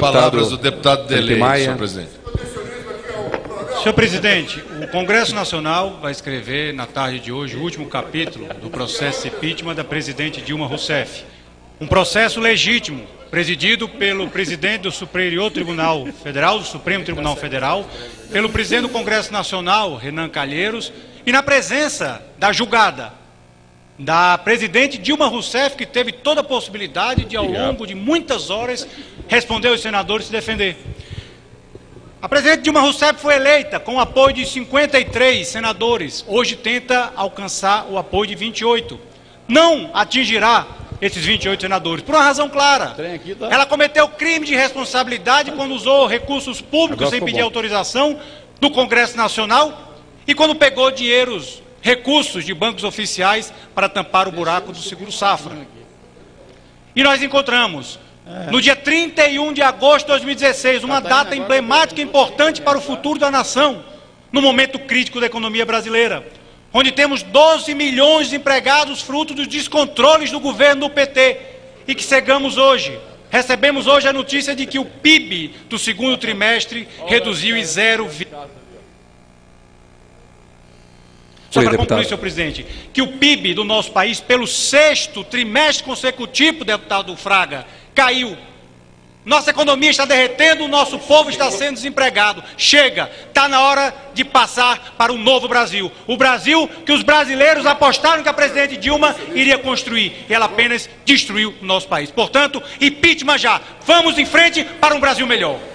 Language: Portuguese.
Palavras do deputado Delei, senhor presidente. Senhor presidente, o Congresso Nacional vai escrever na tarde de hoje o último capítulo do processo de impeachment da presidente Dilma Rousseff. Um processo legítimo, presidido pelo presidente do Superior Tribunal Federal, do Supremo Tribunal Federal, pelo presidente do Congresso Nacional, Renan Calheiros, e na presença da julgada, da presidente Dilma Rousseff, que teve toda a possibilidade de, ao longo de muitas horas, responder aos senadores e se defender. A presidente Dilma Rousseff foi eleita com o apoio de 53 senadores. Hoje tenta alcançar o apoio de 28. Não atingirá esses 28 senadores, por uma razão clara. Ela cometeu crime de responsabilidade quando usou recursos públicos sem pedir autorização do Congresso Nacional e quando pegou dinheiros, recursos de bancos oficiais para tampar o buraco do seguro safra. E nós encontramos, no dia 31 de agosto de 2016, uma data emblemática e importante para o futuro da nação, no momento crítico da economia brasileira, onde temos 12 milhões de empregados fruto dos descontroles do governo do PT e que chegamos hoje. Recebemos hoje a notícia de que o PIB do segundo trimestre reduziu em 0, só para concluir, senhor presidente, que o PIB do nosso país, pelo sexto trimestre consecutivo, deputado Fraga, caiu. Nossa economia está derretendo, o nosso povo está sendo desempregado. Chega, está na hora de passar para um novo Brasil. O Brasil que os brasileiros apostaram que a presidente Dilma iria construir. E ela apenas destruiu o nosso país. Portanto, impeachment já. Vamos em frente para um Brasil melhor.